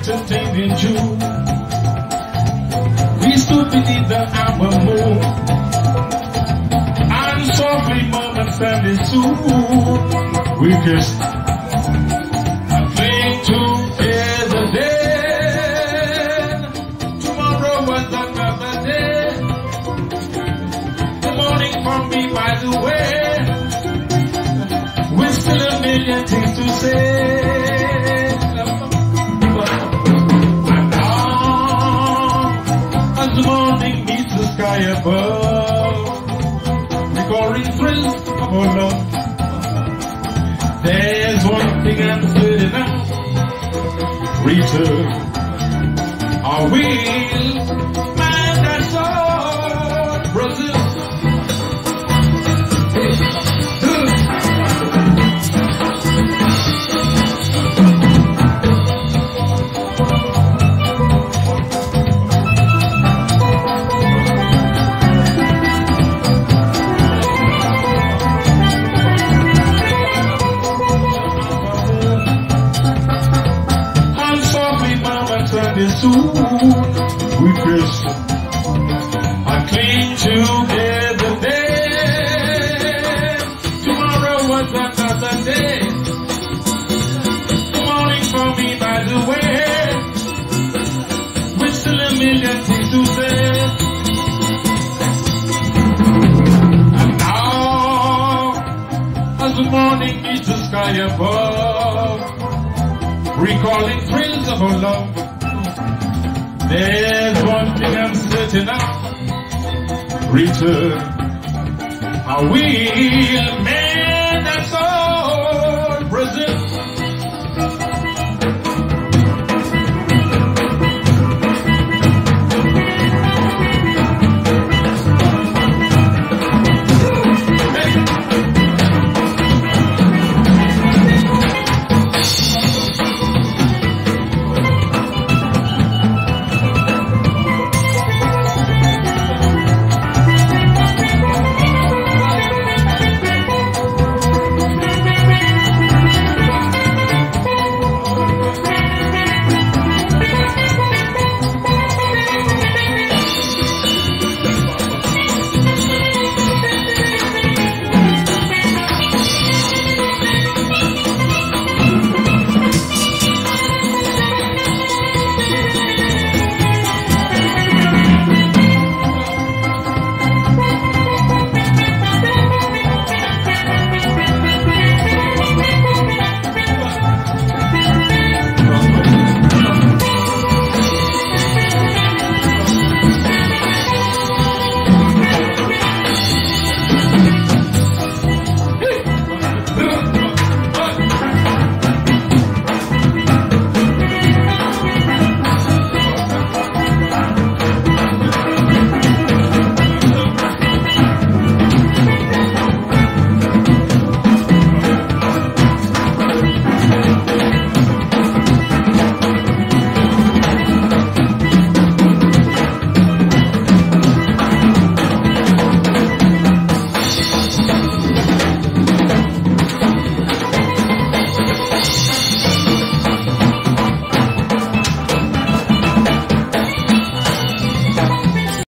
entertaining you. We stood beneath the hour moon. And softly, mama Sandy Sue, we kissed. I think together then, tomorrow was another day. The morning from me, by the way, we're still a million things to say. Our love. There's one thing I'm certain of. Return. I will. Soon we kiss and cling together then. Tomorrow was another day. Morning for me, by the way. With still a million things to say. And now, as the morning meets the sky above, recalling thrills of our love. There's one thing I'm certain of. Return. I will make